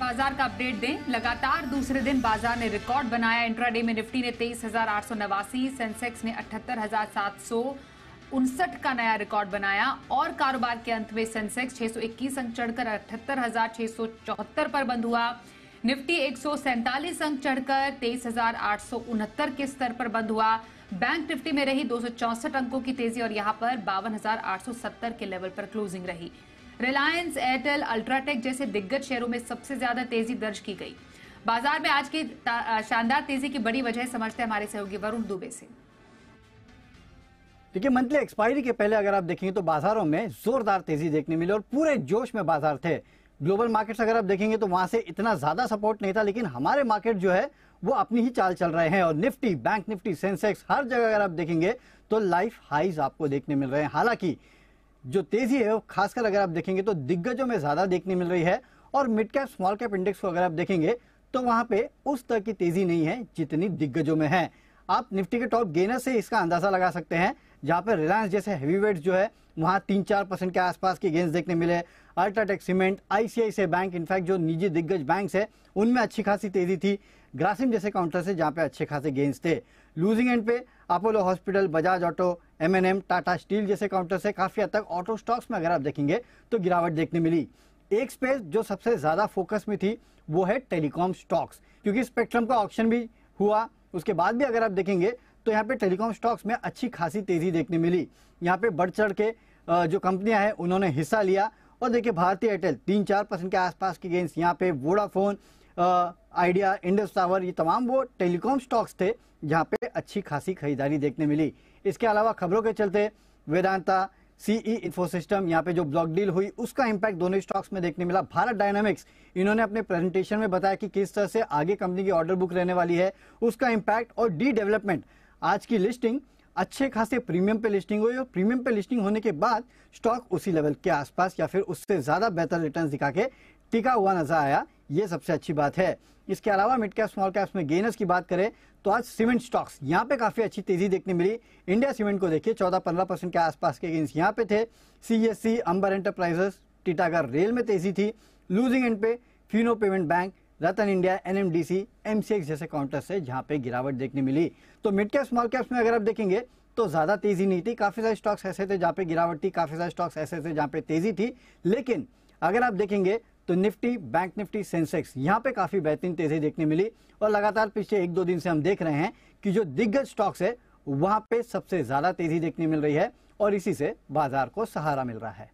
बाज़ार का अपडेट दें। लगातार दूसरे दिन बाज़ार ने रिकॉर्ड बनाया। इंट्राडे में निफ्टी ने तेईस हज़ार आठ सौ नवासी, सेंसेक्स ने अठहत्तर उनसठ का नया रिकॉर्ड बनाया। और कारोबार के अंत में सेंसेक्स 621 अंक चढ़कर अठहत्तर हज़ार छह सौ चौहत्तर पर बंद हुआ। निफ्टी एक सौ सैंतालीस अंक चढ़कर तेईस हज़ार आठ सौ उनहत्तर के स्तर पर बंद हुआ। बैंक निफ्टी में रही दो अंकों की तेज़ी और यहाँ पर बावन के लेवल पर क्लोजिंग रही। रिलायंस एयरटेल अल्ट्राटेक जैसे दिग्गज शेयरों में सबसे ज़्यादा तेज़ी दर्ज की गई। बाज़ार में आज की शानदार तेज़ी की बड़ी वजह समझते हैं हमारे सहयोगी वरुण दुबे से। देखिए, मंथली एक्सपायरी के पहले अगर आप देखेंगे तो बाजारों में जोरदार तेज़ी देखने मिली और पूरे जोश में बाज़ार थे। ग्लोबल मार्केट्स अगर आप देखेंगे तो वहाँ से इतना ज़्यादा सपोर्ट नहीं था, लेकिन हमारे मार्केट जो है, वो अपनी ही चाल चल रहे हैं और निफ्टी बैंक निफ्टी सेंसेक्स हर जगह अगर आप देखेंगे तो लाइफ हाईज आपको देखने मिल रहे हैं। हालाँकि जो तेज़ी है खासकर अगर आप देखेंगे तो दिग्गजों में ज़्यादा देखने मिल रही है और mid cap small cap index को अगर आप देखेंगे तो वहाँ पे उस तरह की तेज़ी नहीं है जितनी दिग्गजों में है आप निफ्टी के टॉप गेनर से इसका अंदाज़ा लगा सकते हैं जहाँ पर रिलायंस जैसे हैवी वेट जो है वहाँ तीन चार परसेंट के आसपास के गेंस देखने मिले UltraTech cement ICICI bank in fact जो निजी दिग्गज बैंक है उनमें अच्छी खासी तेज़ी थी ग्रासिम जैसे काउंटर से जहाँ पे अच्छे खासे गेंस थे। लूजिंग एंड पे Apollo hospital Bajaj auto M N M Tata steel जैसे काउंटर से काफ़ी हद तक ऑटो स्टॉक्स में अगर आप देखेंगे तो गिरावट देखने मिली। एक स्पेस जो सबसे ज़्यादा फोकस में थी, वो है टेलीकॉम स्टॉक्स क्योंकि स्पेक्ट्रम का ऑप्शन भी हुआ, उसके बाद भी अगर आप देखेंगे तो यहाँ पे टेलीकॉम स्टॉक्स में अच्छी खासी तेज़ी देखने मिली। यहाँ पे बढ़ चढ़ के जो कंपनियाँ हैं, उन्होंने हिस्सा लिया। और देखिए, भारतीय एयरटेल तीन चार परसेंट के आसपास की गेंस यहाँ पे वोडाफोन आइडिया, इंडस टावर, ये तमाम वो टेलीकॉम स्टॉक्स थे जहाँ पे अच्छी खासी खरीदारी देखने मिली। इसके अलावा खबरों के चलते वेदांता सीई इंफोसिस्टम यहाँ पे जो ब्लॉक डील हुई, उसका इम्पैक्ट दोनों स्टॉक्स में देखने मिला। भारत डायनामिक्स इन्होंने अपने प्रेजेंटेशन में बताया कि किस तरह से आगे कंपनी की ऑर्डर बुक रहने वाली है, उसका इम्पैक्ट और डी डेवलपमेंट आज की लिस्टिंग अच्छे खासे प्रीमियम पे लिस्टिंग हुई और प्रीमियम पे लिस्टिंग होने के बाद स्टॉक उसी लेवल के आसपास या फिर उससे ज़्यादा बेहतर रिटर्न दिखा के टिका हुआ नज़र आया। ये सबसे अच्छी बात है। इसके अलावा मिड कैप स्मॉल कैप्स में गेनर्स की बात करें तो आज सीमेंट स्टॉक्स यहाँ पे काफ़ी अच्छी तेज़ी देखने मिली। इंडिया सीमेंट को देखिए चौदह पंद्रह परसेंट के आसपास के गेंस यहाँ पे थे। CSC Amber enterprises Titagarh rail में तेज़ी थी। लूजिंग एंड पे Fino payment bank Ratan India NMDC MCX जैसे काउंटर्स से जहाँ पे गिरावट देखने मिली। तो मिड कैप स्मॉल कैप्स में अगर आप देखेंगे तो ज़्यादा तेज़ी नहीं थी। काफ़ी सारे स्टॉक्स ऐसे थे जहाँ पे गिरावट थी, काफ़ी सारे स्टॉक्स ऐसे थे जहाँ पे तेज़ी थी। लेकिन अगर आप देखेंगे तो निफ्टी, बैंक निफ्टी, सेंसेक्स, यहाँ पे काफ़ी बेहतरीन तेज़ी देखने मिली और लगातार पिछले एक दो दिन से हम देख रहे हैं कि जो दिग्गज स्टॉक्स है, वहाँ पे सबसे ज़्यादा तेज़ी देखने मिल रही है और इसी से बाज़ार को सहारा मिल रहा है।